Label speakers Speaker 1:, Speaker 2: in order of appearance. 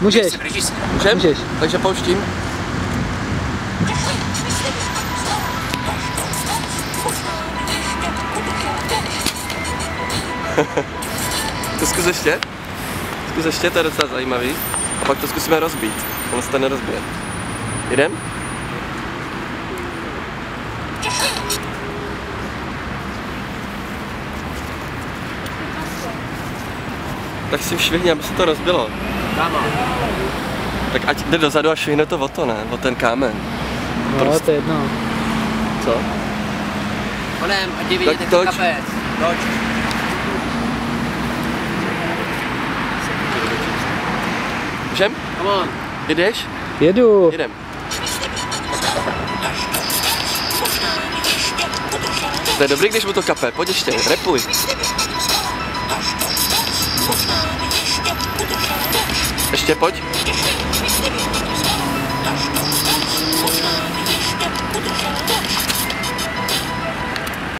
Speaker 1: Můžeš.
Speaker 2: Můžem?
Speaker 1: Můžeš.
Speaker 2: Takže pouštím. to zkus ještě. Zkus ještě, to je docela zajímavý. A pak to zkusíme rozbít. Ono se to nerozbije. Jdem? Tak si švihni, aby se to rozbilo. Tak ať jde dozadu a švihne to o to, ne? O ten kámen.
Speaker 1: No,
Speaker 2: Prostě.
Speaker 1: to je jedno.
Speaker 2: Co?
Speaker 3: Kolem, ať je vidět, to
Speaker 2: toč.
Speaker 3: kapec. Toč.
Speaker 2: Můžem?
Speaker 3: Come on.
Speaker 2: Jdeš?
Speaker 1: Jedu.
Speaker 2: Jdem. To je dobrý, když mu to kape. Pojď ještě, repuj. Ještě pojď.